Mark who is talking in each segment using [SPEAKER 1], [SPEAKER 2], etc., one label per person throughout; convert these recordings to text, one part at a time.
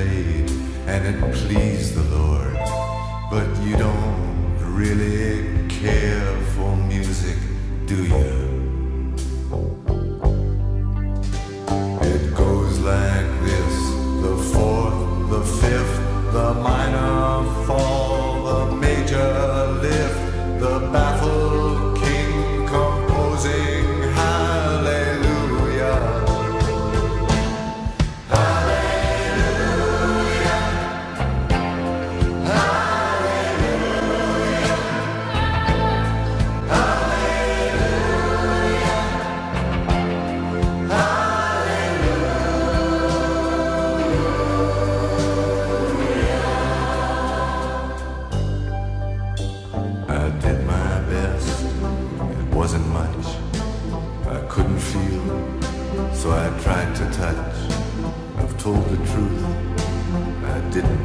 [SPEAKER 1] and it pleased the Lord. But you don't really care for music, do you? It goes like this the fourth, the fifth, the minor fall, the major lift, the baffled wasn't much. I couldn't feel, so I tried to touch. I've told the truth. I didn't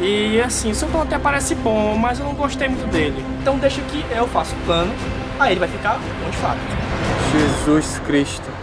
[SPEAKER 2] E assim, o seu plano até parece bom, mas eu não gostei muito dele. Então deixa que eu faço o plano, aí ele vai ficar onde fábrica.
[SPEAKER 3] Jesus Cristo.